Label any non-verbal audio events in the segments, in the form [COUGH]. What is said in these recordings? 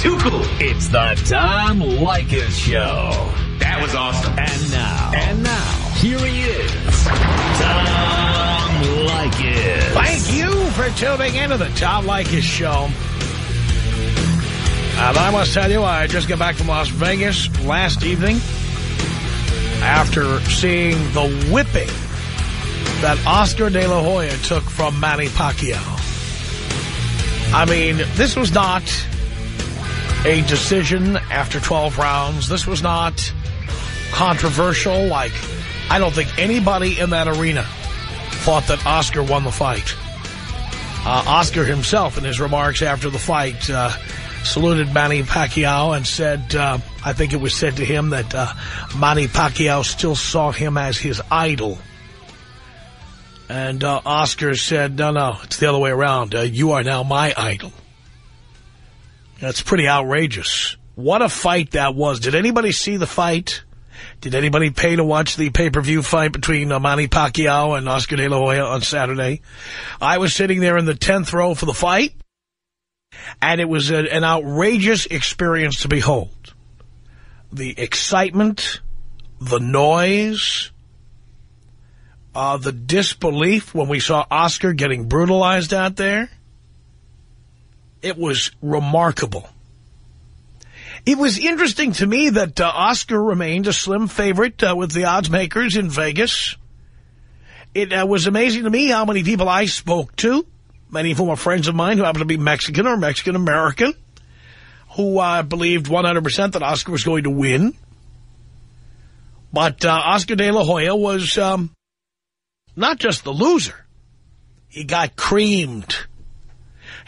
Too cool. It's the Tom Leykis Show. That was awesome. And now. And now. Here he is. Tom Leykis. Thank you for tuning into the Tom Leykis Show. And I must tell you, I just got back from Las Vegas last evening after seeing the whipping that Oscar De La Hoya took from Manny Pacquiao. I mean, this was not a decision after 12 rounds. This was not controversial. Like, I don't think anybody in that arena thought that Oscar won the fight. Uh, Oscar himself, in his remarks after the fight, uh, saluted Manny Pacquiao and said, uh, I think it was said to him that uh, Manny Pacquiao still saw him as his idol. And uh, Oscar said, no, no, it's the other way around. Uh, you are now my idol. That's pretty outrageous. What a fight that was. Did anybody see the fight? Did anybody pay to watch the pay-per-view fight between Manny Pacquiao and Oscar De La Hoya on Saturday? I was sitting there in the 10th row for the fight, and it was a, an outrageous experience to behold. The excitement, the noise, uh, the disbelief when we saw Oscar getting brutalized out there. It was remarkable. It was interesting to me that uh, Oscar remained a slim favorite uh, with the odds makers in Vegas. It uh, was amazing to me how many people I spoke to, many of whom are friends of mine who happen to be Mexican or Mexican-American, who uh, believed 100% that Oscar was going to win. But uh, Oscar De La Hoya was um, not just the loser. He got creamed.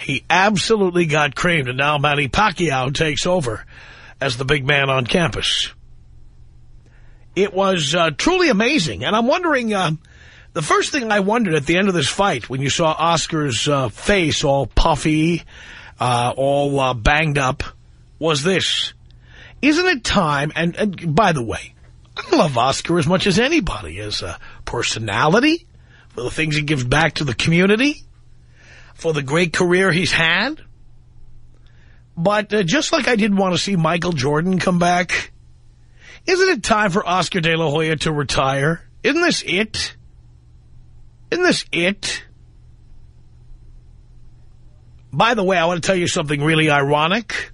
He absolutely got creamed, and now Manny Pacquiao takes over as the big man on campus. It was uh, truly amazing, and I'm wondering, uh, the first thing I wondered at the end of this fight, when you saw Oscar's uh, face all puffy, uh, all uh, banged up, was this. Isn't it time, and, and by the way, I love Oscar as much as anybody, as a personality, for the things he gives back to the community, for the great career he's had. But uh, just like I didn't want to see Michael Jordan come back, isn't it time for Oscar De La Hoya to retire? Isn't this it? Isn't this it? By the way, I want to tell you something really ironic.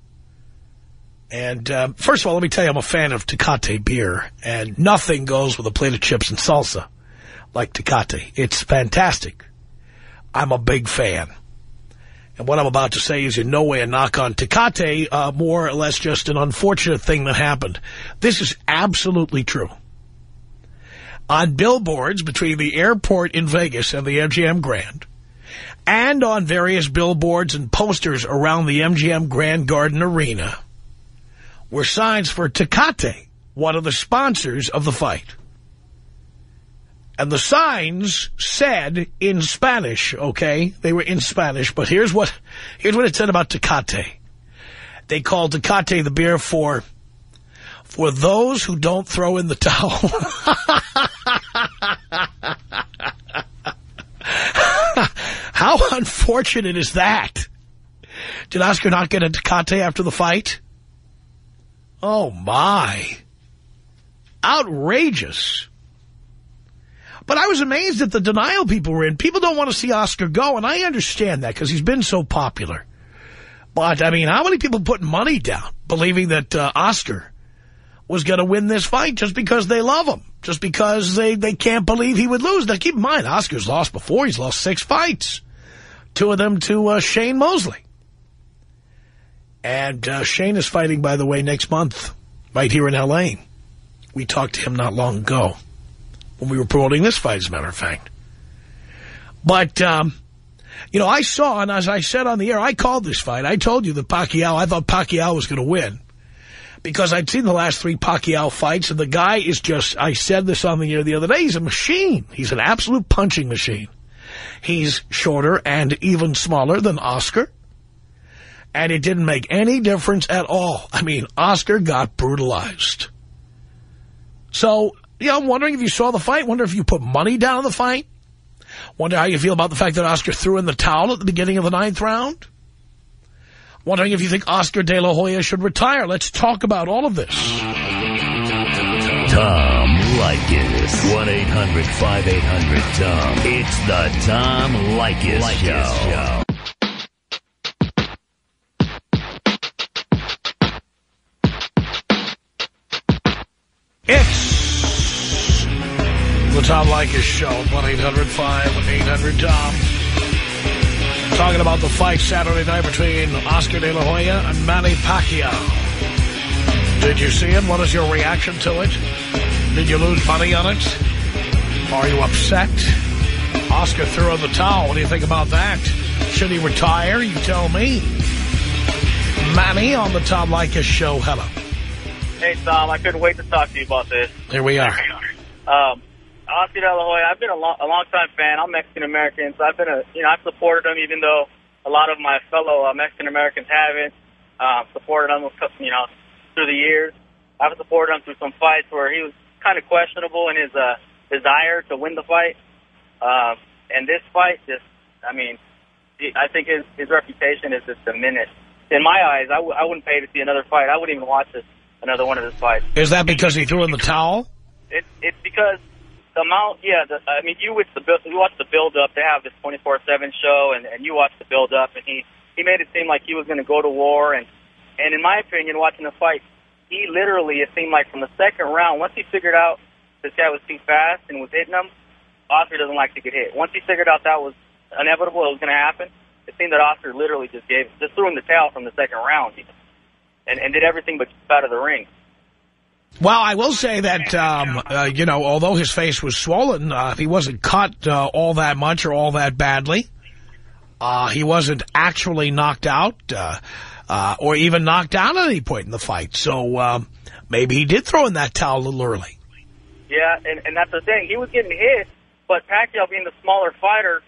And uh, first of all, let me tell you, I'm a fan of Tecate beer. And nothing goes with a plate of chips and salsa like Tecate. It's fantastic. I'm a big fan. And what I'm about to say is in no way a knock on Tecate, uh, more or less just an unfortunate thing that happened. This is absolutely true. On billboards between the airport in Vegas and the MGM Grand, and on various billboards and posters around the MGM Grand Garden Arena, were signs for Tecate, one of the sponsors of the fight. And the signs said in Spanish, okay? They were in Spanish, but here's what here's what it said about Tecate. They called Tecate the beer for for those who don't throw in the towel. [LAUGHS] How unfortunate is that? Did Oscar not get a Tecate after the fight? Oh, my. Outrageous. But I was amazed at the denial people were in. People don't want to see Oscar go, and I understand that because he's been so popular. But, I mean, how many people put money down believing that uh, Oscar was going to win this fight just because they love him, just because they, they can't believe he would lose? Now, keep in mind, Oscar's lost before. He's lost six fights, two of them to uh, Shane Mosley. And uh, Shane is fighting, by the way, next month, right here in L.A. We talked to him not long ago when we were promoting this fight, as a matter of fact. But, um, you know, I saw, and as I said on the air, I called this fight. I told you that Pacquiao, I thought Pacquiao was going to win. Because I'd seen the last three Pacquiao fights, and the guy is just, I said this on the air the other day, he's a machine. He's an absolute punching machine. He's shorter and even smaller than Oscar. And it didn't make any difference at all. I mean, Oscar got brutalized. So, yeah, I'm wondering if you saw the fight. Wonder if you put money down on the fight. Wonder how you feel about the fact that Oscar threw in the towel at the beginning of the ninth round. Wondering if you think Oscar De La Hoya should retire. Let's talk about all of this. Tom Leykis. 1-800-5800-TOM. It's the Tom Leykis, Show. Show. It's the Tom Leykis Show. 1-800-5800-TOM. Talking about the fight Saturday night between Oscar De La Hoya and Manny Pacquiao. Did you see it? What is your reaction to it? Did you lose money on it? Are you upset? Oscar threw in the towel. What do you think about that? Should he retire? You tell me. Manny on the Tom Leykis Show. Hello. Hey, Tom, I couldn't wait to talk to you about this. Here we are. Um, Oscar De La Hoya, I've been a, long, a long-time fan. I'm Mexican-American, so I've been a, you know, I've supported him even though a lot of my fellow uh, Mexican-Americans haven't. Um, supported him, you know, through the years. I've supported him through some fights where he was kind of questionable in his uh, desire to win the fight. Um, and this fight just, I mean, I think his, his reputation is just diminished. In my eyes, I w I wouldn't pay to see another fight. I wouldn't even watch this another one of his fights. Is that because he threw in the towel? It, it's because the amount, yeah, the, I mean, you watch the, you watch the build-up. They have this 24-7 show, and, and you watch the build-up, and he, he made it seem like he was going to go to war. And, and in my opinion, watching the fight, he literally, it seemed like from the second round, once he figured out this guy was too fast and was hitting him, Oscar doesn't like to get hit. Once he figured out that was inevitable, it was going to happen, it seemed that Oscar literally just gave, just threw him the towel from the second round. And, and did everything but out of the ring. Well, I will say that, um, uh, you know, although his face was swollen, uh, he wasn't cut uh, all that much or all that badly. Uh, he wasn't actually knocked out uh, uh, or even knocked down at any point in the fight. So um, maybe he did throw in that towel a little early. Yeah, and, and that's the thing. He was getting hit, but Pacquiao being the smaller fighter,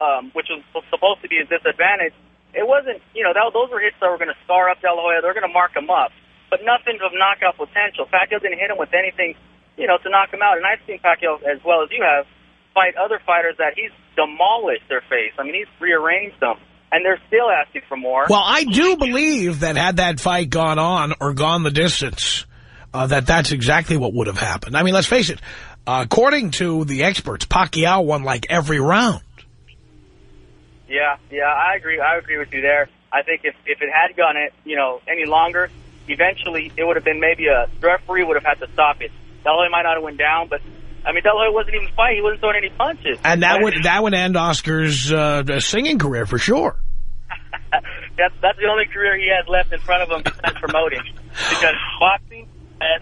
um, which was supposed to be his disadvantage, it wasn't, you know, that, those were hits that were going to scar up De La Hoya. They're going to mark him up, but nothing of knockout potential. Pacquiao didn't hit him with anything, you know, to knock him out. And I've seen Pacquiao, as well as you have, fight other fighters that he's demolished their face. I mean, he's rearranged them. And they're still asking for more. Well, I do believe that had that fight gone on or gone the distance, uh, that that's exactly what would have happened. I mean, let's face it. Uh, according to the experts, Pacquiao won like every round. Yeah, yeah, I agree. I agree with you there. I think if if it had gone it, you know, any longer, eventually it would have been maybe a referee would have had to stop it. De La Hoya might not have went down, but I mean, De La Hoya wasn't even fighting. He wasn't throwing any punches. And that would that would end Oscar's uh, singing career for sure. [LAUGHS] that's that's the only career he has left in front of him besides promoting. [LAUGHS] Because boxing,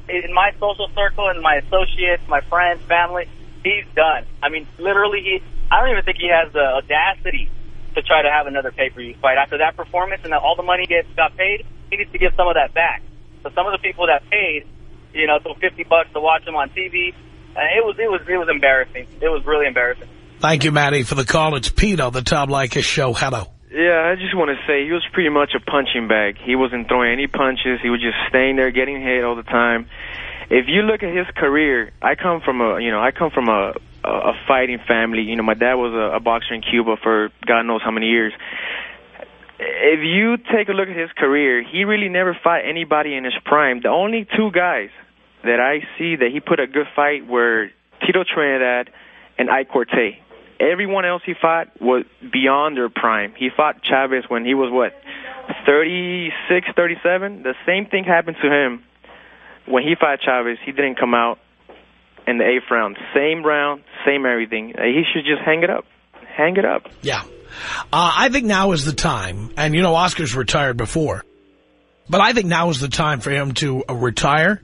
in my social circle and my associates, my friends, family, he's done. I mean, literally, he. I don't even think he has the audacity to try to have another pay-per-view fight. After that performance and all the money gets got paid, he needs to give some of that back. So some of the people that paid, you know, so 50 bucks to watch him on TV, uh, it was it was it was embarrassing. It was really embarrassing. Thank you, Matty, for the call. It's Pete on the Tom Leykis show. Hello. Yeah, I just want to say he was pretty much a punching bag. He wasn't throwing any punches. He was just staying there, getting hit all the time. If you look at his career, I come from a, you know, I come from a a fighting family. You know, my dad was a, a boxer in Cuba for God knows how many years. If you take a look at his career, he really never fought anybody in his prime. The only two guys that I see that he put a good fight were Tito Trinidad and Ike Quartey. Everyone else he fought was beyond their prime. He fought Chavez when he was, what, 36, 37? The same thing happened to him when he fought Chavez. He didn't come out in the eighth round. Same round, same everything. He should just hang it up. Hang it up. Yeah. Uh, I think now is the time. And, you know, Oscar's retired before. But I think now is the time for him to uh, retire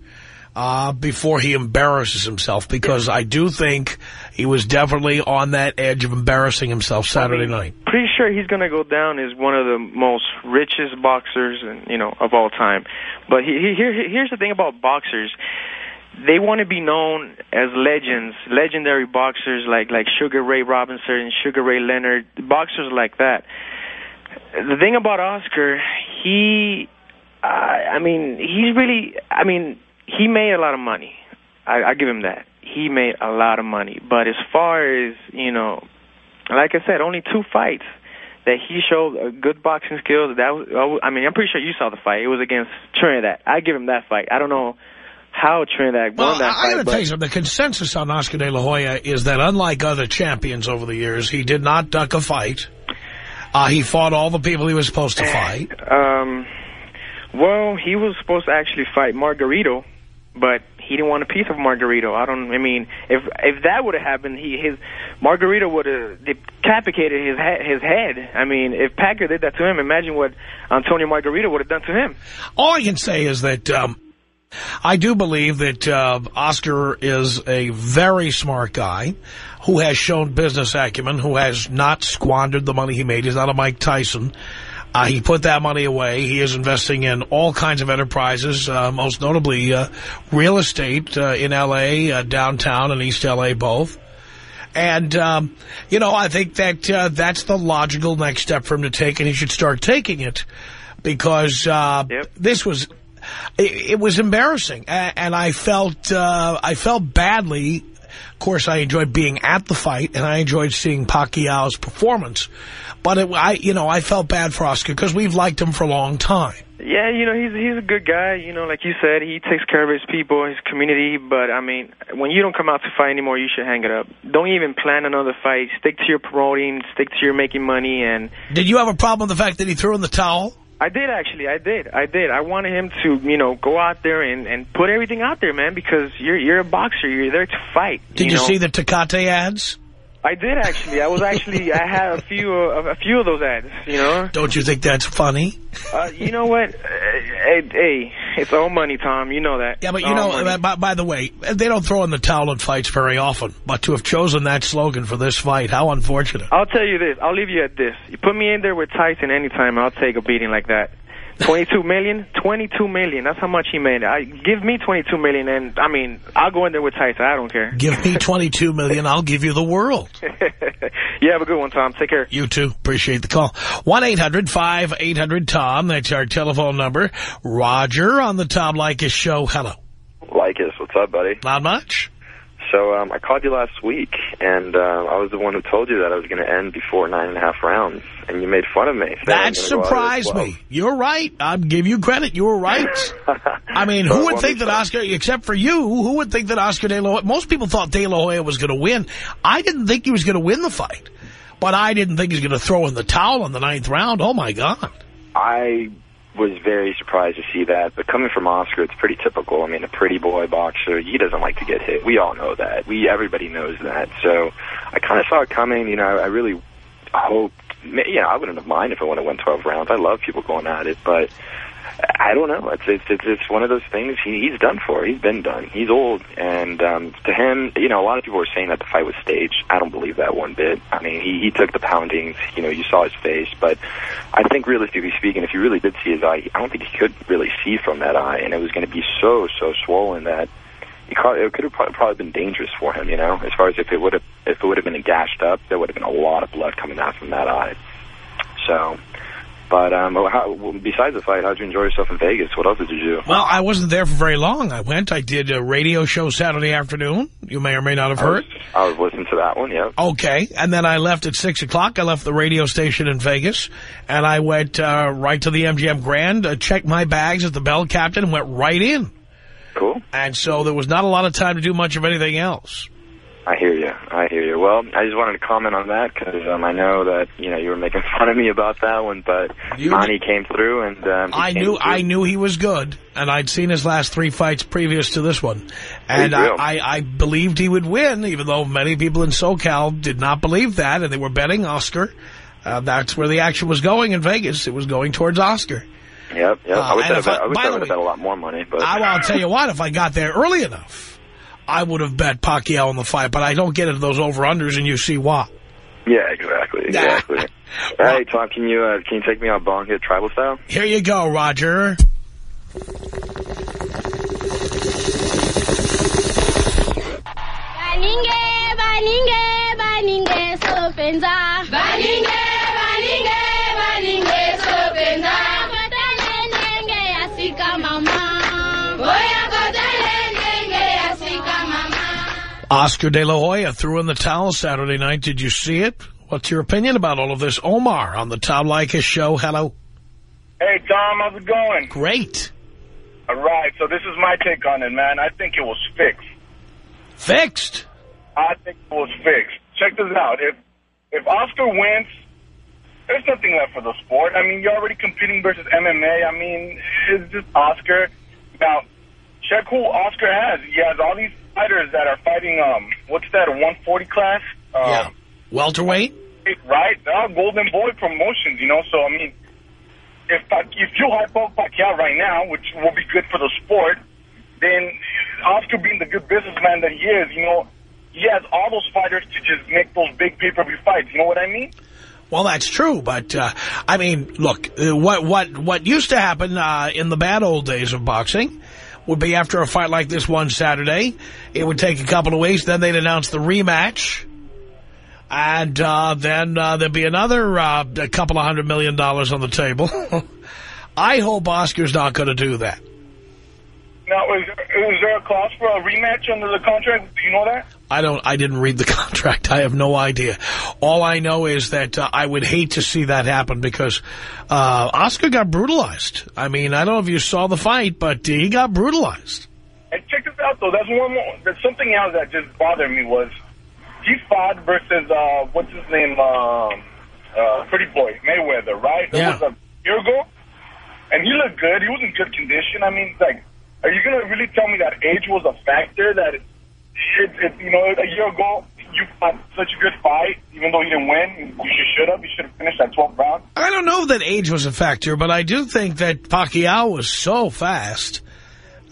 uh, before he embarrasses himself. Because I do think he was definitely on that edge of embarrassing himself Saturday I mean, night. Pretty sure he's going to go down as one of the most richest boxers, and you know, of all time. But he, he, here, here's the thing about boxers they want to be known as legends, legendary boxers like like Sugar Ray Robinson and Sugar Ray Leonard, boxers like that. The thing about Oscar, he, uh, I mean, he's really, I mean, he made a lot of money. I, I give him that. He made a lot of money. But as far as you know, like I said, only two fights. that he showed a good boxing skills. That was, I mean, I'm pretty sure you saw the fight. It was against Trinidad. I give him that fight. I don't know how Trinidad well, won that I fight. gotta tell you something. The consensus on Oscar De La Hoya is that unlike other champions over the years, he did not duck a fight. Uh, he fought all the people he was supposed to fight. [LAUGHS] Um, well, he was supposed to actually fight Margarito, but he didn't want a piece of Margarito. I don't. I mean, if if that would have happened, he his Margarito would have decapitated his he, his head. I mean, if Packer did that to him, imagine what Antonio Margarito would have done to him. All I can say is that um, I do believe that uh, Oscar is a very smart guy who has shown business acumen, who has not squandered the money he made. He's not a Mike Tyson. Uh, he put that money away. He is investing in all kinds of enterprises, uh, most notably uh, real estate uh, in L.A., uh, downtown and East L.A. both. And, um, you know, I think that uh, that's the logical next step for him to take, and he should start taking it because Yep. this was it, it was embarrassing, and I felt uh, I felt badly. Of course, I enjoyed being at the fight, and I enjoyed seeing Pacquiao's performance. But it, I, you know, I felt bad for Oscar because we've liked him for a long time. Yeah, you know, he's he's a good guy. You know, like you said, he takes care of his people, his community. But I mean, when you don't come out to fight anymore, you should hang it up. Don't even plan another fight. Stick to your promoting. Stick to your making money. And Did you have a problem with the fact that he threw in the towel? I did actually. I did. I did. I wanted him to, you know, go out there and and put everything out there, man. Because you're you're a boxer. You're there to fight. Did you, know? see the Tecate ads? I did actually. I was actually. I had a few uh, a few of those ads. You know. Don't you think that's funny? Uh, you know what? Uh, hey, hey, it's all money, Tom. You know that. Yeah, but It's you know, by, by the way, they don't throw in the towel in fights very often. But to have chosen that slogan for this fight, how unfortunate. I'll tell you this. I'll leave you at this. You put me in there with Tyson anytime, I'll take a beating like that. 22 million? 22 million. That's how much he made. I Give me 22 million, and, I mean, I'll go in there with Tyson. I don't care. Give me [LAUGHS] 22 million, I'll give you the world. you have a good one, Tom. Take care. You too. Appreciate the call. 1-800-5800-TOM. That's our telephone number. Roger on the Tom Leykis show. Hello. Leykis, what's up, buddy? Not much. So um, I called you last week, and uh, I was the one who told you that I was going to end before nine and a half rounds, and you made fun of me. That gonna go out at surprised 12. me. You're right. I'll give you credit. You were right. [LAUGHS] I mean, who would think that. Oscar, except for you, who would think that Oscar De La Hoya, most people thought De La Hoya was going to win. I didn't think he was going to win the fight. But I didn't think he was going to throw in the towel in the ninth round. Oh, my God. I was very surprised to see that, but coming from Oscar, it's pretty typical. I mean, a pretty boy boxer, he doesn't like to get hit. We all know that. We everybody knows that. So I kind of saw it coming. You know, I really hoped. Yeah, you know, I wouldn't have minded if have went 12 rounds. I love people going at it, but I don't know. It's it's it's, it's one of those things. He, he's done for. He's been done. He's old, and um, to him, you know, a lot of people were saying that the fight was staged. I don't believe that one bit. I mean, he he took the poundings. You know, you saw his face, but I think realistically speaking, if you really did see his eye, I don't think he could really see from that eye, and it was going to be so so swollen that. It could have prob- probably been dangerous for him, you know. As far as if it would have, if it would have been gashed up, there would have been a lot of blood coming out from that eye. So, but um, how, besides the fight, how'd you enjoy yourself in Vegas? What else did you do? Well, I wasn't there for very long. I went. I did a radio show Saturday afternoon. You may or may not have I was, heard. I was listening to that one. Yeah. Okay, and then I left at 6 o'clock. I left the radio station in Vegas, and I went uh, right to the MGM Grand, uh, checked my bags at the Bell Captain, and went right in. Cool. And so there was not a lot of time to do much of anything else. I hear you. I hear you. Well, I just wanted to comment on that because um, I know that you know you were making [LAUGHS] fun of me about that one, but You- Monty came through, and um, I knew through. I knew he was good, and I'd seen his last three fights previous to this one. And I. I, I believed he would win, even though many people in SoCal did not believe that, and they were betting Oscar. Uh, that's where the action was going in Vegas. It was going towards Oscar. Yep. Yep. Uh, I wish I, if bet, I- I, wish by I the would have bet a lot more money, but I, I'll tell you what, if I got there early enough, I would have bet Pacquiao in the fight, but I don't get into those over-unders, and you see why. yeah, exactly, [LAUGHS] exactly. hey, Tom, can you uh, can you take me out bong hit tribal style? Here you go, Roger. Oscar De La Hoya threw in the towel Saturday night. Did you see it? What's your opinion about all of this? Omar on the Tom Leykis show. Hello. Hey, Tom, how's it going? Great. All right, so this is my take on it, man. I think it was fixed. Fixed. I think it was fixed. Check this out. If if Oscar wins, there's nothing left for the sport. I mean, you're already competing versus MMA. I mean, it's just Oscar. Now, check who Oscar has. He has all these fighters that are fighting, um, what's that, a 140 class? Um, yeah. Welterweight? Right? They're all Golden Boy promotions, you know? So, I mean, if, if you hype up Pacquiao right now, which will be good for the sport, then Oscar being the good businessman that he is, you know, he has all those fighters to just make those big pay-per-view fights. You know what I mean? Well, that's true, but uh, I mean, look, uh, what what what used to happen uh, in the bad old days of boxing would be after a fight like this one Saturday, it would take a couple of weeks, then they'd announce the rematch, and uh, then uh, there'd be another uh, a couple of hundred million dollars on the table. [LAUGHS] I hope Oscar's not going to do that. Now, is, there a clause for a rematch under the contract? Do you know that? I don't. I didn't read the [LAUGHS] contract. I have no idea. All I know is that uh, I would hate to see that happen because uh, Oscar got brutalized. I mean, I don't know if you saw the fight, but he got brutalized. And check this out, though. That's one more. There's something else that just bothered me was he fought versus uh, what's his name, uh, uh, Pretty Boy Mayweather, right? Yeah. Was a year ago, and he looked good. He was in good condition. I mean, like, are you gonna really tell me that age was a factor? That it, it, you know, a year ago you fought such a good fight, even though you didn't win, you should have. You should have finished that 12th round. I don't know that age was a factor, but I do think that Pacquiao was so fast.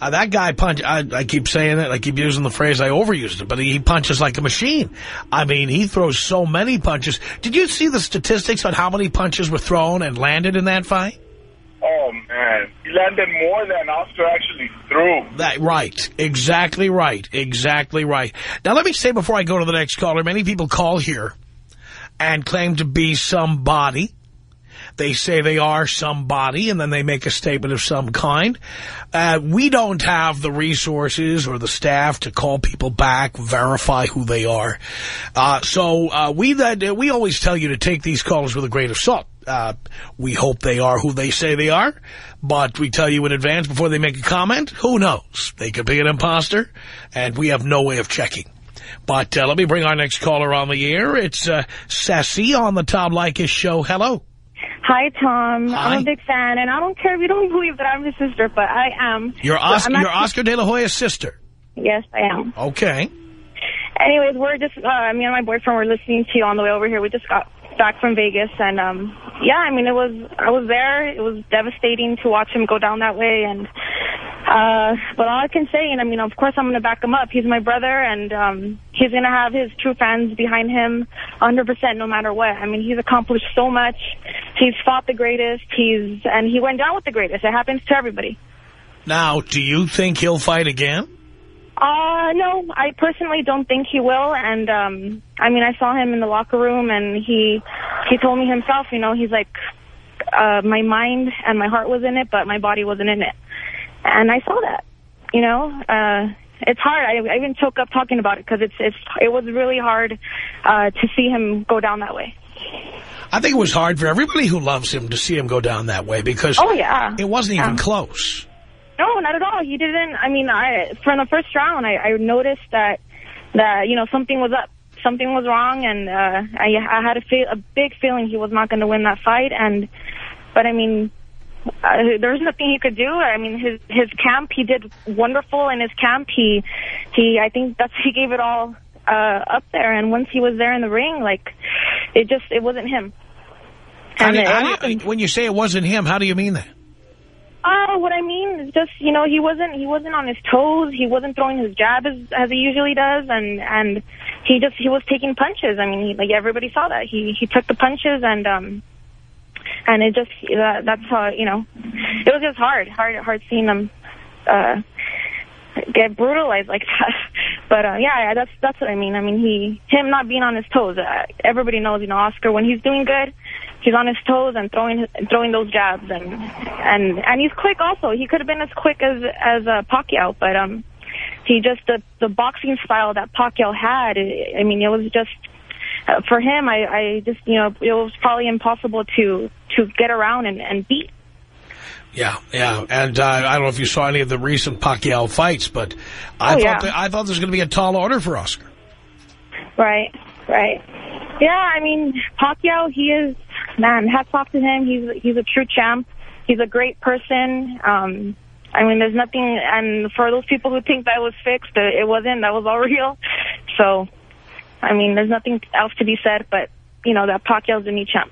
Uh, that guy punch. I, I keep saying it. I keep using the phrase. I overused it, but he punches like a machine. I mean, he throws so many punches. Did you see the statistics on how many punches were thrown and landed in that fight? Oh, man. He landed more than Oscar actually threw. That Right. Exactly right. Exactly right. Now, let me say before I go to the next caller, many people call here and claim to be somebody. They say they are somebody, and then they make a statement of some kind. Uh, we don't have the resources or the staff to call people back, verify who they are. Uh, so uh, we that we always tell you to take these callers with a grain of salt. Uh, we hope they are who they say they are, but we tell you in advance before they make a comment. Who knows? They could be an imposter, and we have no way of checking. But uh, let me bring our next caller on the air. It's uh, Sassy on the Tom Leykis show. Hello. Hi, Tom. Hi. I'm a big fan, and I don't care if you don't believe that I'm his sister, but I am. You're, Os I'm you're Oscar De La Hoya's sister. Yes, I am. Okay. Anyways, we're just, uh, me and my boyfriend were listening to you on the way over here. We just got back from Vegas, and, um, yeah, I mean, it was, I was there. It was devastating to watch him go down that way, and, uh, but all I can say, and I mean, of course I'm going to back him up. He's my brother, and, um, he's going to have his true fans behind him 100% no matter what. I mean, he's accomplished so much. He's fought the greatest. He's, and he went down with the greatest. It happens to everybody. Now, do you think he'll fight again? Uh, no, I personally don't think he will. And, um, I mean, I saw him in the locker room and he, he told me himself, you know, he's like, uh, my mind and my heart was in it, but my body wasn't in it. And I saw that, you know, uh, it's hard. I, I even choke up talking about it because it's, it's, it was really hard, uh, to see him go down that way. I think it was hard for everybody who loves him to see him go down that way because Oh, yeah. it wasn't even Yeah. close. No, not at all. He didn't. I mean, I from the first round, I, I noticed that that you know something was up, something was wrong, and uh, I I had a feel, a big feeling he was not going to win that fight. And but I mean, uh, there was nothing he could do. I mean, his his camp, he did wonderful in his camp. He he, I think that's he gave it all uh, up there. And once he was there in the ring, like it just it wasn't him. How do it how do when you say it wasn't him, how do you mean that? Oh, what I mean is just you know he wasn't he wasn't on his toes. He wasn't throwing his jab as as he usually does, and and he just he was taking punches. I mean, he, like everybody saw that he he took the punches and um and it just uh, that's how you know it was just hard hard hard seeing him uh get brutalized like that. [LAUGHS] But uh, yeah, that's that's what I mean. I mean he him not being on his toes. Uh, everybody knows you know Oscar when he's doing good he's on his toes and throwing throwing those jabs and and and he's quick also. He could have been as quick as as uh, Pacquiao, but um, he just the the boxing style that Pacquiao had. I mean, it was just uh, for him, I, I just, you know, it was probably impossible to to get around and, and beat. Yeah, yeah, and uh, I don't know if you saw any of the recent Pacquiao fights, but I Oh, thought yeah. that, I thought there was going to be a tall order for Oscar. Right, right. Yeah, I mean, Pacquiao, he is, man, hats off to him. He's he's a true champ. He's a great person. Um, I mean, there's nothing, and for those people who think that was fixed, uh, it wasn't. That was all [LAUGHS] real. So, I mean, there's nothing else to be said, but, you know, that Pacquiao's the new champ.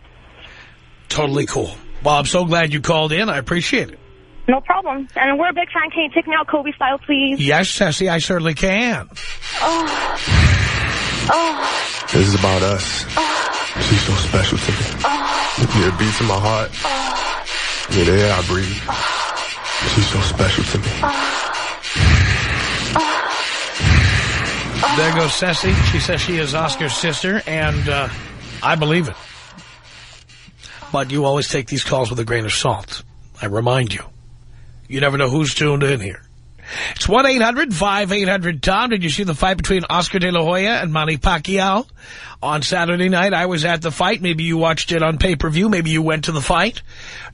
Totally cool. Well, I'm so glad you called in. I appreciate it. No problem. And we're a big fan. Can you take me out Kobe style, please? Yes, Sassy, I certainly can. Oh. Oh. This is about us. She's so special to me. Yeah, it beats in my heart. Yeah, the air I breathe. She's so special to me. There goes Sassy. She says she is Oscar's sister, and uh, I believe it. But you always take these calls with a grain of salt. I remind you. You never know who's tuned in here. It's 1-800-5800-TOM. Did you see the fight between Oscar de la Hoya and Manny Pacquiao? On Saturday night, I was at the fight. Maybe you watched it on pay-per-view. Maybe you went to the fight.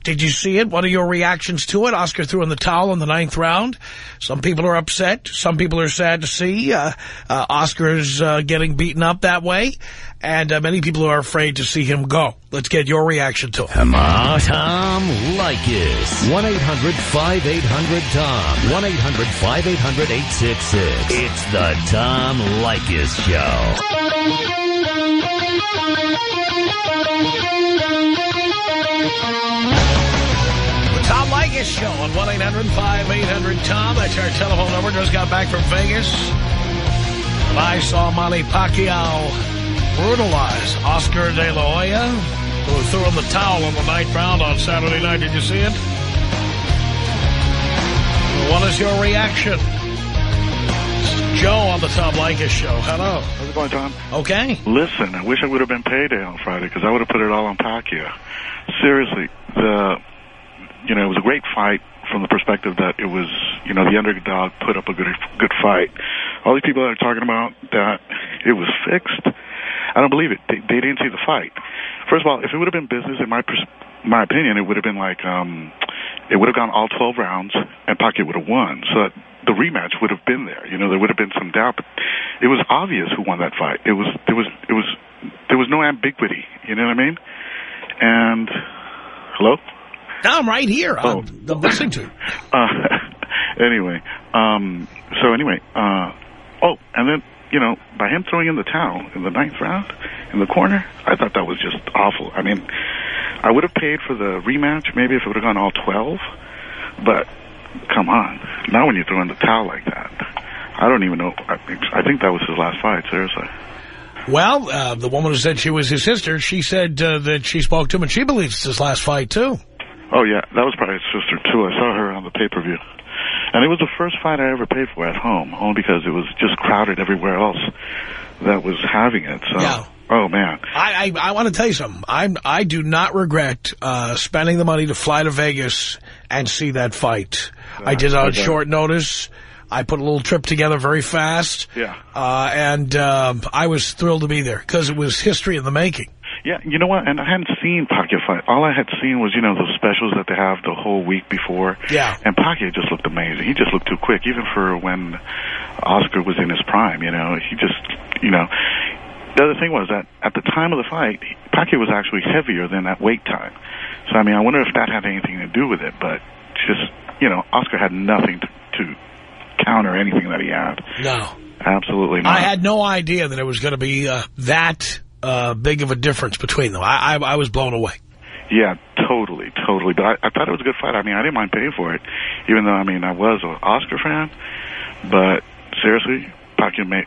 Did you see it? What are your reactions to it? Oscar threw in the towel in the ninth round. Some people are upset. Some people are sad to see uh, uh, Oscar's uh, getting beaten up that way. And uh, many people are afraid to see him go. Let's get your reaction to it. Come on, Tom Leykis. 1-800-5800-TOM. 1-800-5800-866. It's the Tom Leykis Show. The Tom Leykis Show on 1-800-5800-TOM. That's our telephone number. Just got back from Vegas. And I saw Manny Pacquiao brutalize Oscar de la Hoya, who threw in the towel on the ninth round on Saturday night. Did you see it? What is your reaction? Joe on the Tom Leykis Show. Hello. How's it going, Tom? Okay. Listen, I wish I would have been payday on Friday because I would have put it all on Pacquiao. Seriously, the you know it was a great fight from the perspective that it was you know the underdog put up a good good fight. All these people that are talking about that it was fixed, I don't believe it. They, they didn't see the fight. First of all, if it would have been business, in my pers- my opinion, it would have been like um, it would have gone all 12 rounds and Pacquiao would have won. So the rematch would have been there. You know, there would have been some doubt, but it was obvious who won that fight. It was there was it was there was no ambiguity. You know what I mean? And hello. Now I'm right here. Oh. I'm, I'm listening to you. [LAUGHS] Uh, [LAUGHS] anyway, um, so anyway, uh, oh, and then you know, by him throwing in the towel in the ninth round in the corner, I thought that was just awful. I mean, I would have paid for the rematch maybe if it would have gone all twelve, but come on, now when you throw in the towel like that, I don't even know. I, I think that was his last fight. Seriously. Well, uh, the woman who said she was his sister, she said uh, that she spoke to him and she believes it's his last fight, too. Oh yeah, that was probably his sister too. I saw her on the pay per view, and it was the first fight I ever paid for at home, only because it was just crowded everywhere else that was having it. So, Yeah. Oh man, I, I, I want to tell you something. I'm, I do not regret uh, spending the money to fly to Vegas and see that fight. I did it on okay. short notice. I put a little trip together very fast. Yeah. Uh, and um, I was thrilled to be there because it was history in the making. yeah. You know what? And I hadn't seen Pacquiao fight. All I had seen was you know those specials that they have the whole week before. Yeah. And Pacquiao just looked amazing. He just looked too quick, even for when Oscar was in his prime. You know, he just you know. The other thing was that at the time of the fight, Pacquiao was actually heavier than at weight time. So I mean, I wonder if that had anything to do with it. But just you know, Oscar had nothing to, to counter anything that he had. No. Absolutely not. I had no idea that it was going to be uh, that uh, big of a difference between them. I, I, I was blown away. Yeah, totally, totally. But I, I thought it was a good fight. I mean, I didn't mind paying for it, even though I mean I was an Oscar fan. But seriously, Pacquiao made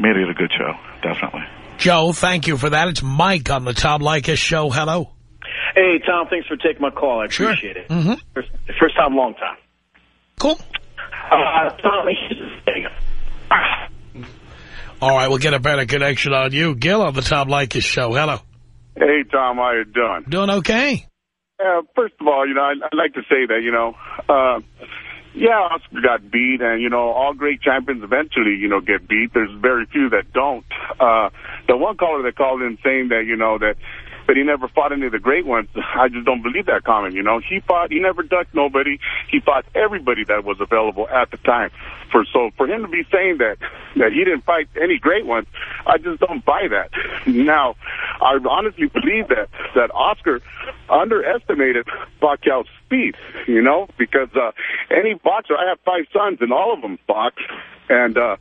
made it a good show, definitely. Joe, thank you for that. It's Mike on the Tom Leykis show. Hello. Hey, Tom, thanks for taking my call. I Sure. appreciate it. Mm-hmm. First, first time, long time. Cool. Uh, Tom, here's the thing. All right, we'll get a better connection on you. Gil on the Tom Leykis show. Hello. Hey, Tom, how you doing? Doing okay. Uh, first of all, you know, I'd, I'd like to say that, you know, uh, yeah, Oscar got beat, and you know, all great champions eventually, you know, get beat. There's very few that don't. Uh, the one caller that called in saying that, you know, that that he never fought any of the great ones. [LAUGHS] I just don't believe that comment. You know, he fought. He never ducked nobody. He fought everybody that was available at the time. For so for him to be saying that that he didn't fight any great ones, I just don't buy that. Now, I honestly believe that that Oscar underestimated Pacquiao's speed. You know, because uh, any boxer, I have five sons, and all of them box. And uh,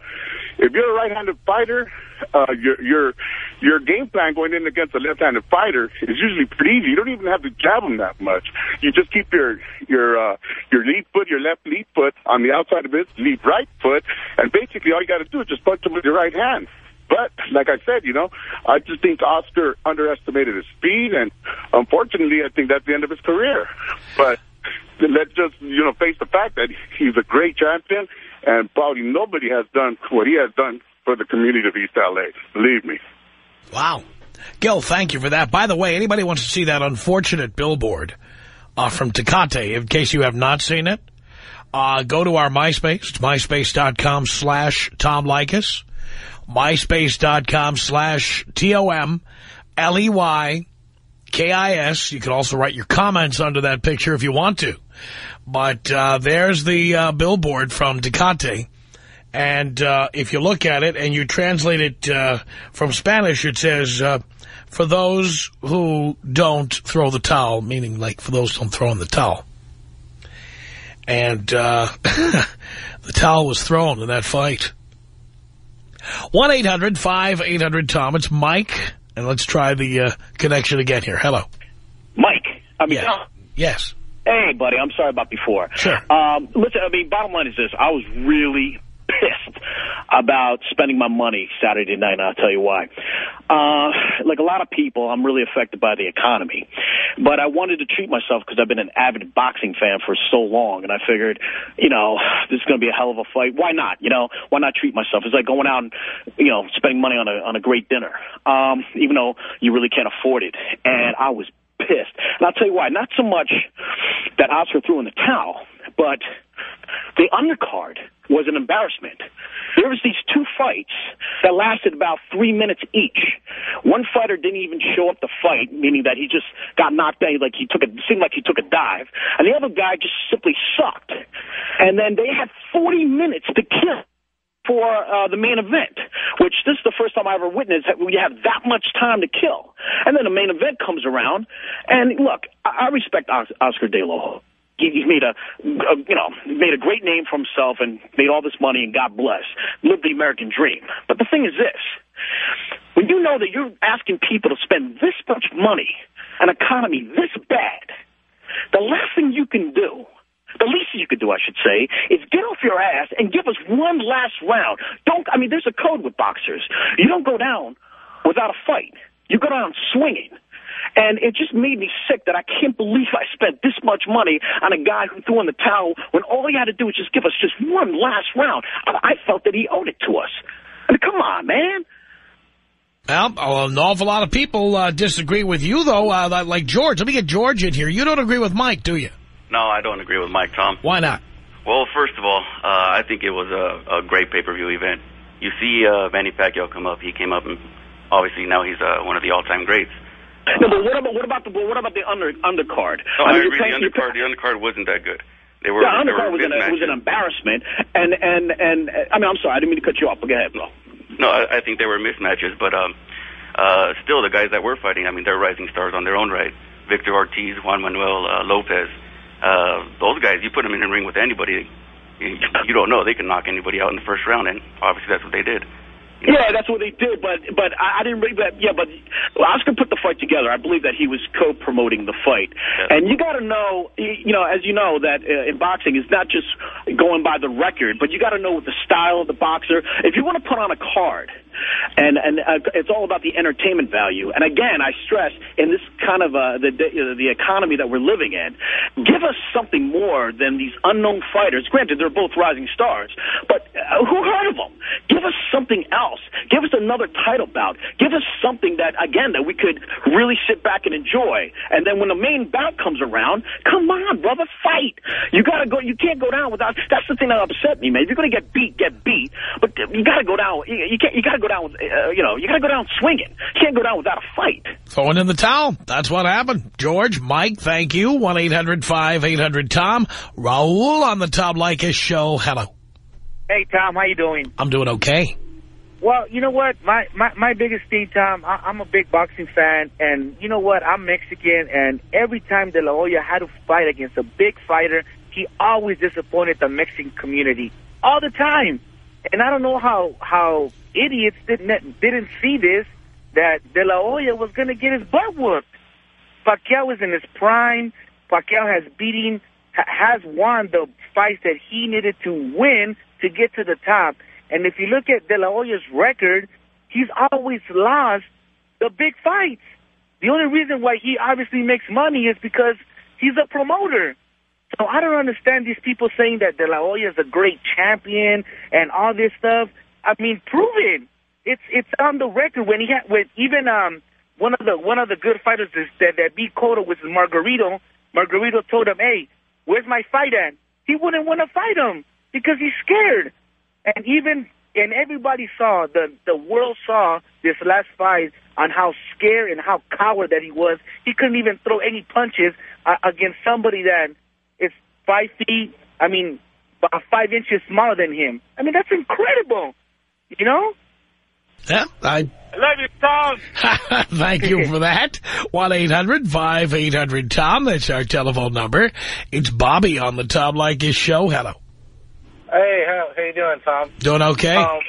if you're a right-handed fighter, uh, your your your game plan going in against a left-handed fighter is usually pretty easy. You don't even have to jab them that much. You just keep your your uh, your lead foot, your left lead foot on the outside of his lead right foot, and basically all you got to do is just punch him with your right hand. But like I said, you know, I just think Oscar underestimated his speed, and unfortunately, I think that's the end of his career. But let's just you know face the fact that he's a great champion, and probably nobody has done what he has done for the community of East L.A. Believe me. Wow. Gil, thank you for that. By the way, anybody wants to see that unfortunate billboard uh, from Tecate, in case you have not seen it, uh, go to our MySpace. It's myspace.com slash Tom Leykis. myspace.com slash T-O-M-L-E-Y-K-I-S. You can also write your comments under that picture if you want to. But uh, there's the uh, billboard from Tecate. And uh, if you look at it and you translate it uh, from Spanish, it says, uh, for those who don't throw the towel, meaning like for those who don't throw in the towel. And uh, [LAUGHS] the towel was thrown in that fight. 1-800-5800-TOM. It's Mike. And let's try the uh, connection again here. Hello. Mike. I mean. Tom. Yes. Hey, buddy, I'm sorry about before. Sure. Um, listen, I mean, bottom line is this. I was really pissed about spending my money Saturday night, and I'll tell you why. Uh, like a lot of people, I'm really affected by the economy. But I wanted to treat myself because I've been an avid boxing fan for so long, and I figured, you know, this is going to be a hell of a fight. Why not? You know, why not treat myself? It's like going out and, you know, spending money on a on a great dinner, um, even though you really can't afford it. And I was pissed. And I'll tell you why. Not so much that Oscar threw in the towel, but the undercard was an embarrassment. There was these two fights that lasted about three minutes each. One fighter didn't even show up to fight, meaning that he just got knocked out, like he took a seemed like he took a dive, and the other guy just simply sucked. And then they had 40 minutes to kill for uh, the main event, which this is the first time I ever witnessed that we have that much time to kill. And then the main event comes around, and look, I, I respect Os- Oscar De La Hoya. He, made a, a, you know, made a great name for himself and made all this money, and God bless, lived the American dream. But the thing is this: when you know that you're asking people to spend this much money, an economy this bad, the last thing you can do the least you could do, I should say, is get off your ass and give us one last round. Don't, I mean, there's a code with boxers. You don't go down without a fight. You go down swinging. And it just made me sick that I can't believe I spent this much money on a guy who threw in the towel when all he had to do was just give us just one last round. I, I felt that he owed it to us. I mean, come on, man. Well, an awful lot of people uh, disagree with you, though, uh, like George. Let me get George in here. You don't agree with Mike, do you? No, I don't agree with Mike, Tom. Why not? Well, first of all, uh, I think it was a, a great pay-per-view event. You see uh, Manny Pacquiao come up. He came up, and obviously now he's uh, one of the all-time greats. No, but what about what about the what about the under undercard? No, I, mean, agree. The undercard, the undercard wasn't that good. They were. the they undercard were was an, was an embarrassment, and and and uh, I mean, I'm sorry, I didn't mean to cut you off. But go ahead, no. No, I, I think they were mismatches, but um, uh, still, the guys that were fighting, I mean, they're rising stars on their own right. Victor Ortiz, Juan Manuel uh, Lopez, uh, those guys, you put them in a ring with anybody, you, you don't know. They can knock anybody out in the first round, and obviously that's what they did. Yeah, that's what they did, but but I, I didn't really. But, yeah, but Oscar put the fight together. I believe that he was co-promoting the fight, and you got to know, you know, as you know, that uh, in boxing it's not just going by the record, but you got to know the style of the boxer. If you want to put on a card and and uh, it's all about the entertainment value. And again, I stress in this kind of uh, the the, the economy that we're living in, give us something more than these unknown fighters. Granted, they're both rising stars, but uh, who heard of them? Give us something else. Give us another title bout. Give us something that again that we could really sit back and enjoy. And then when the main bout comes around, come on, brother, fight. You gotta go. You can't go down without. That's the thing that upset me, man. You're gonna get beat, get beat. But you gotta go down. You, you can't. You gotta go down. With, uh, you know. You gotta go down swinging. You can't go down without a fight. Throwing in the towel. That's what happened. George, Mike, thank you. one 800 tom Raul on the Tom Leykis show. Hello. Hey, Tom. How you doing? I'm doing okay. Well, you know what? My my, my biggest thing, Tom, I, I'm a big boxing fan, and you know what? I'm Mexican, and every time De La Hoya had to fight against a big fighter, he always disappointed the Mexican community all the time. And I don't know how how idiots didn't didn't see this that De La Hoya was going to get his butt whooped. Pacquiao was in his prime. Pacquiao has beating has won the fights that he needed to win to get to the top. And if you look at De La Hoya's record, he's always lost the big fights. The only reason why he obviously makes money is because he's a promoter. So I don't understand these people saying that De La Hoya is a great champion and all this stuff. I mean, proven. It's it's on the record when he had when even um one of the one of the good fighters that that beat Cotto was Margarito. Margarito told him, "Hey, where's my fight at?" He wouldn't want to fight him because he's scared. And even and everybody saw the the world saw this last fight on how scared and how coward that he was. He couldn't even throw any punches uh, against somebody that is five feet. I mean, five inches smaller than him. I mean, that's incredible. You know. Yeah, I I love you, Tom. [LAUGHS] Thank you for that. 1-800-5800-TOM. That's our telephone number. It's Bobby on the Tom Leykis show. Hello. Hey, how, how you doing, Tom? Doing okay? Um,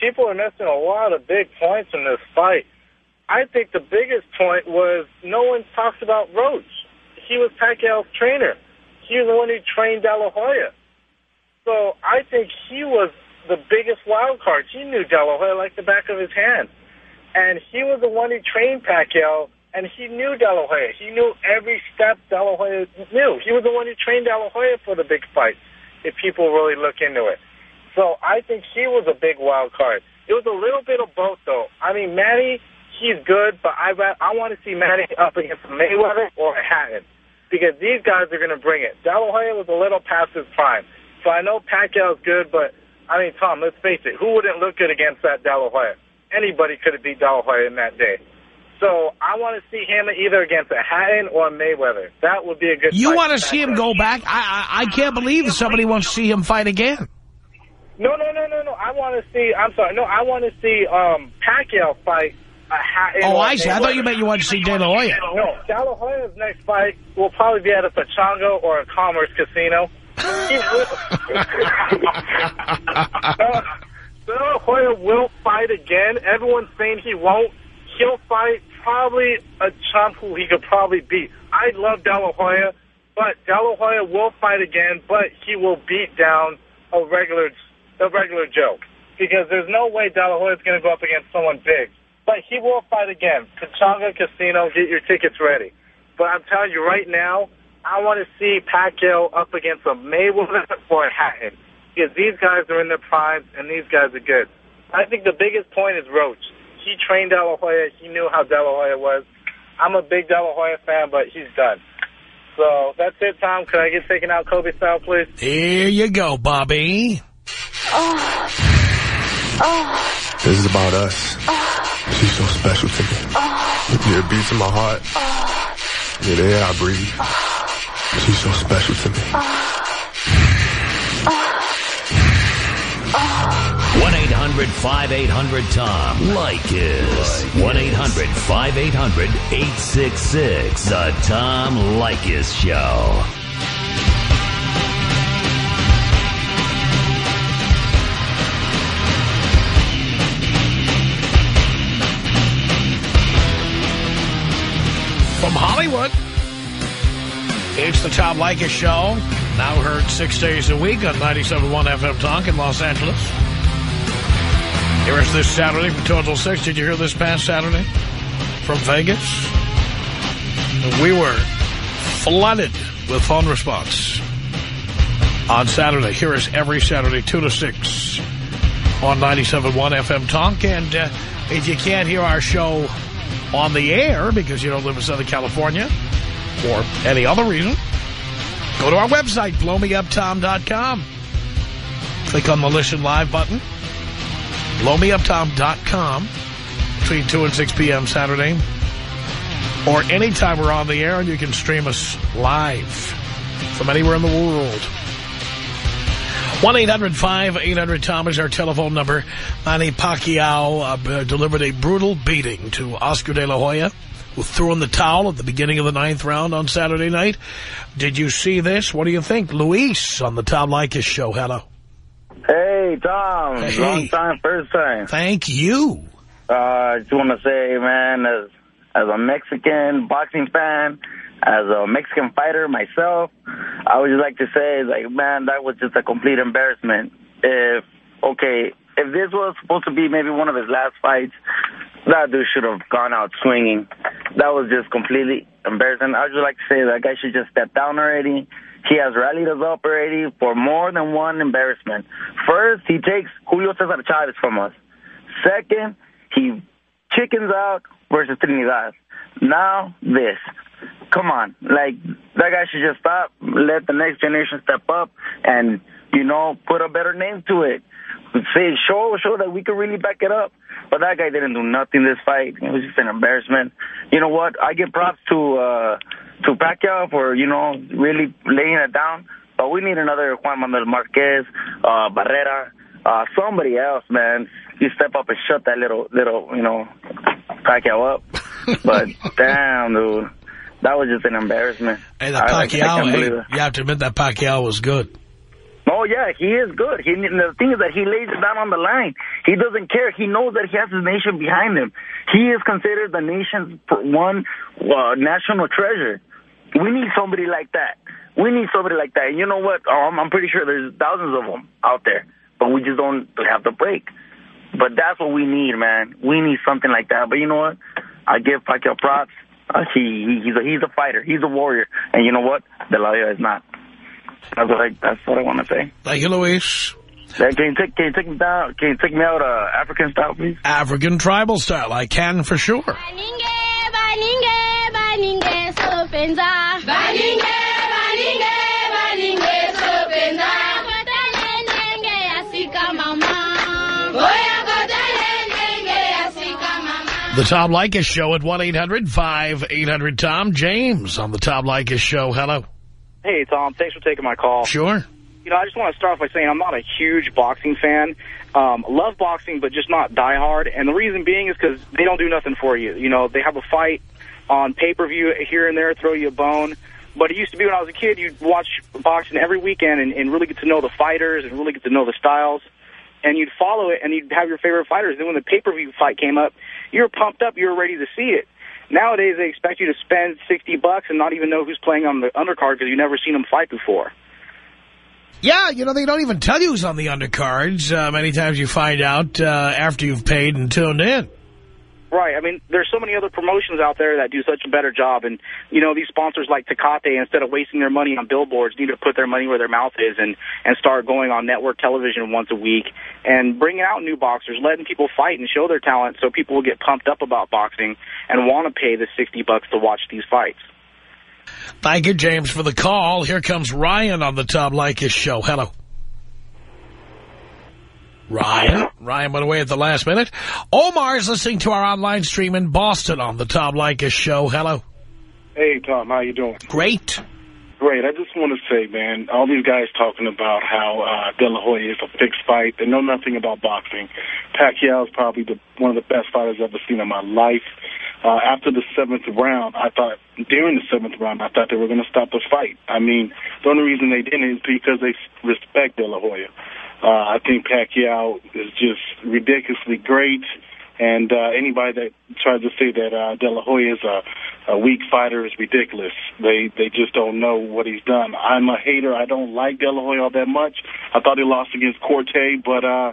people are missing a lot of big points in this fight. I think the biggest point was no one talks about Roach. He was Pacquiao's trainer. He was the one who trained De La Hoya. So I think he was the biggest wild card. He knew De La Hoya like the back of his hand. And he was the one who trained Pacquiao, and he knew De La Hoya. He knew every step De La Hoya knew. He was the one who trained De La Hoya for the big fights, if people really look into it. So I think he was a big wild card. It was a little bit of both, though. I mean, Manny, he's good, but I I want to see Manny up against Mayweather or Hatton because these guys are going to bring it. De La Hoya was a little past his prime. So I know Pacquiao's good, but, I mean, Tom, let's face it. Who wouldn't look good against that De La Anybody could have beat De La in that day. So I want to see him either against a Hatton or a Mayweather. That would be a good You want to see him go back? I, I I can't believe somebody wants to see him fight again. No, no, no, no, no. I want to see, I'm sorry, no, I want to see um, Pacquiao fight a Hatton Oh, I see. I thought you meant you wanted to see De La Hoya. No, De La Hoya's next fight will probably be at a Pechanga or a Commerce Casino. [LAUGHS] De Hoya will fight again. Everyone's saying he won't. He'll fight probably a chump who he could probably beat. I love De Hoya, but De Hoya will fight again, but he will beat down a regular a regular Joe. Because there's no way De La Hoya's going to go up against someone big. But he will fight again. Pechanga Casino, get your tickets ready. But I'm telling you right now, I want to see Pacquiao up against a Mayweather [LAUGHS] or a Hatton. Because these guys are in their primes, and these guys are good. I think the biggest point is Roach. He trained De La Hoya. He knew how De La Hoya was. I'm a big De La Hoya fan, but he's done. So that's it, Tom. Could I get taken out Kobe style, please? Here you go, Bobby. Oh. Oh. This is about us. Oh. She's so special to me. Oh. Yeah, it beats in my heart. Oh. Yeah, the air I breathe. Oh. She's so special to me. 1-800-5800-TOM. Leykis. 1-800-5800-866. The Tom Leykis Show. From Hollywood, it's the Tom Leykis Show. Now heard six days a week on 97.1 FM Talk in Los Angeles. Here is this Saturday from 2 until 6. Did you hear this past Saturday from Vegas? We were flooded with phone response on Saturday. Here is every Saturday, 2 to 6 on 97.1 FM Talk. And uh, if you can't hear our show on the air because you don't live in Southern California or any other reason, go to our website, blowmeuptom.com. Click on the Listen Live button. blowmeuptom.com between 2 and 6 p.m. Saturday. Or anytime we're on the air and you can stream us live from anywhere in the world. 1-800-5800-TOM is our telephone number. Manny Pacquiao uh, delivered a brutal beating to Oscar De La Hoya, who threw in the towel at the beginning of the ninth round on Saturday night. Did you see this? What do you think? Luis on the Tom Leykis show. Hello. Hey, Tom. Hey. Long time, first time. Thank you. Uh, I just want to say, man, as as a Mexican boxing fan, as a Mexican fighter myself, I would just like to say, like, man, that was just a complete embarrassment. If, okay, if this was supposed to be maybe one of his last fights, that dude should have gone out swinging. That was just completely embarrassing. I would just like to say that guy should just step down already. He has rallied us up already for more than one embarrassment. First, he takes Julio Cesar Chavez from us. Second, he chickens out versus Trinidad. Now, this. Come on. Like, that guy should just stop, let the next generation step up, and, you know, put a better name to it. Say, show, show that we could really back it up. But that guy didn't do nothing this fight. It was just an embarrassment. You know what? I give props to, uh, to Pacquiao for, you know, really laying it down. But we need another Juan Manuel Marquez, uh, Barrera, uh, somebody else, man. You step up and shut that little, little, you know, Pacquiao up. [LAUGHS] But damn, dude, that was just an embarrassment. Hey, the I- I Pacquiao, hey, you have to admit that Pacquiao was good. Oh yeah, he is good. He, the thing is that he lays it down on the line. He doesn't care. He knows that he has his nation behind him. He is considered the nation's one uh, national treasure. We need somebody like that. We need somebody like that. And you know what? Oh, I'm, pretty sure there's thousands of them out there, but we just don't have the break. But that's what we need, man. We need something like that. But you know what? I give Pacquiao props. Uh, he, he he's a he's a fighter. He's a warrior. And you know what? De La Hoya is not. That's what I that's what I want to say. Thank you, Luis. Can you take can you take me down? Can you take me out uh, African style, please? African tribal style. I can for sure. The Tom Leykis Show at 1-800-5800-TOM. James on the Tom Leykis Show. Hello. Hey, Tom. Thanks for taking my call. Sure. You know, I just want to start off by saying I'm not a huge boxing fan. Um, love boxing, but just not diehard. And the reason being is because they don't do nothing for you. You know, they have a fight on pay-per-view here and there, throw you a bone. But it used to be when I was a kid, you'd watch boxing every weekend and, and really get to know the fighters and really get to know the styles. And you'd follow it, and you'd have your favorite fighters. Then when the pay-per-view fight came up, you were pumped up. You were ready to see it. Nowadays, they expect you to spend 60 bucks and not even know who's playing on the undercard because you've never seen them fight before. Yeah, you know, they don't even tell you who's on the undercards. Uh, many times you find out uh, after you've paid and tuned in. Right. I mean, there's so many other promotions out there that do such a better job. And, you know, these sponsors like Tecate, instead of wasting their money on billboards, need to put their money where their mouth is and, and start going on network television once a week and bringing out new boxers, letting people fight and show their talent so people will get pumped up about boxing and want to pay the 60 bucks to watch these fights. Thank you, James, for the call. Here comes Ryan on the Tom Leykis Show. Hello. Ryan. Ryan went away at the last minute. Omar's listening to our online stream in Boston on the Tom Leykis Show. Hello. Hey, Tom, how you doing? Great. Great. I just want to say, man, all these guys talking about how uh, De La Hoya is a fixed fight. They know nothing about boxing. Pacquiao is probably the, one of the best fighters I've ever seen in my life. Uh, after the seventh round, I thought, during the seventh round, I thought they were going to stop the fight. I mean, the only reason they didn't is because they respect De La Hoya. Uh, I think Pacquiao is just ridiculously great. And uh, anybody that tries to say that uh, De La Hoya is a, a weak fighter is ridiculous. They they just don't know what he's done. I'm a hater. I don't like De La Hoya all that much. I thought he lost against Quartey, but uh,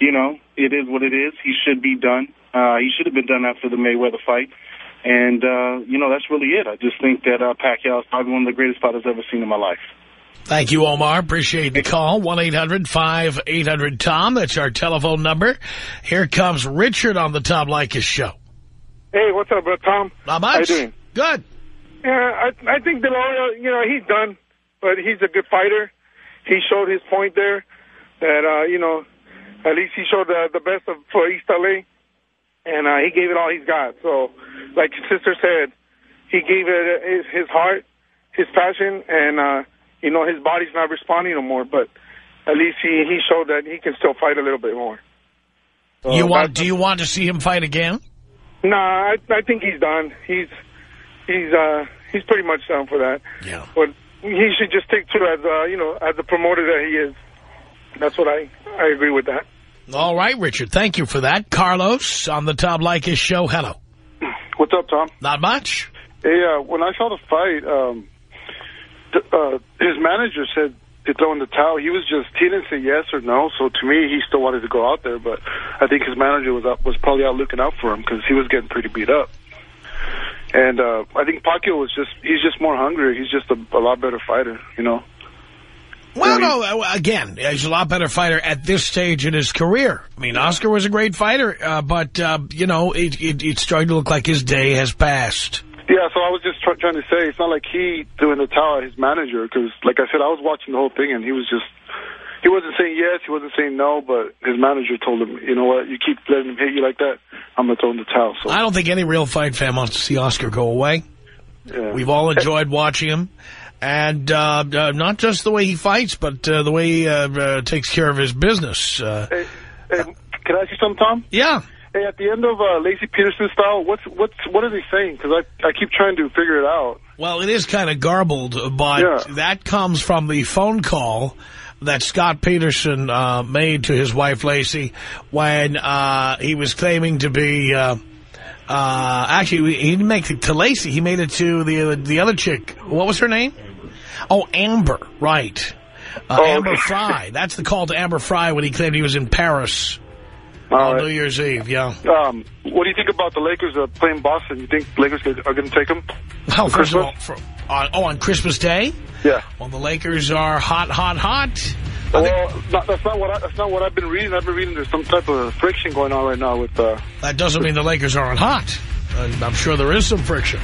you know it is what it is. He should be done. Uh, he should have been done after the Mayweather fight. And, uh, you know, that's really it. I just think that uh, Pacquiao is probably one of the greatest fighters I've ever seen in my life. Thank you, Omar. Appreciate the call. 1-800-5800-TOM. That's our telephone number. Here comes Richard on the Tom Leykis show. Hey, what's up, bro, Tom? Not much. How you doing? Good. Yeah, I I think De La Hoya, you know, he's done, but he's a good fighter. He showed his point there that, uh, you know, at least he showed the, the best of for East L.A., and uh, he gave it all he's got. So, like your sister said, he gave it his, his heart, his passion, and, uh, you know, his body's not responding no more, but at least he, he showed that he can still fight a little bit more. So you want? Do you want to see him fight again? Nah, I, I think he's done. He's he's uh he's pretty much done for that. Yeah. But he should just stick to as uh, you know as the promoter that he is. That's what I I agree with that. All right, Richard. Thank you for that. Carlos on the Tom Leykis show. Hello. What's up, Tom? Not much. Hey, uh, when I saw the fight, um, th uh, his manager said to throw in the towel. He was just he didn't say yes or no. So to me, he still wanted to go out there, but I think his manager was up, was probably out looking out for him because he was getting pretty beat up. And uh, I think Pacquiao was just he's just more hungry. He's just a, a lot better fighter, you know. Well, no, again, he's a lot better fighter at this stage in his career. I mean, Oscar was a great fighter, uh, but, uh, you know, it, it, it's starting to look like his day has passed. Yeah, so I was just try trying to say it's not like he threw in the towel at his manager because, like I said, I was watching the whole thing and he was just he wasn't saying yes, he wasn't saying no, but his manager told him, you know what, you keep letting him hit you like that, I'm gonna throw in the towel. So I don't think any real fight fan wants to see Oscar go away. Yeah. We've all enjoyed watching him. And uh, uh, not just the way he fights, but uh, the way he uh, uh, takes care of his business. Uh, Hey, hey, can I ask you something, Tom? Yeah. Hey, at the end of uh, Laci Peterson style, what's what's what are they saying? Because I I keep trying to figure it out. Well, it is kind of garbled, but Yeah. that comes from the phone call that Scott Peterson uh, made to his wife, Laci, when uh, he was claiming to be... Uh, uh, actually, he didn't make it to Laci. He made it to the the other chick. What was her name? Oh, Amber. Right. Uh, Oh, Amber okay. Frey. That's the call to Amber Frey when he claimed he was in Paris on New Year's Eve. Yeah. Um, what do you think about the Lakers uh, playing Boston? You think Lakers are going to take them? Well, For first of Christmas? all, for, on, oh, on Christmas Day? Yeah. Well, the Lakers are hot, hot, hot. Well, not, that's not what I, that's not what I've been reading. I've been reading there's some type of friction going on right now with. Uh, That doesn't mean the Lakers aren't hot. And I'm sure there is some friction.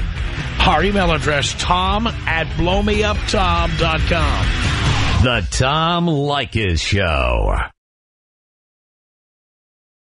Our email address, tom at blowmeuptom.com. The Tom Leykis Show.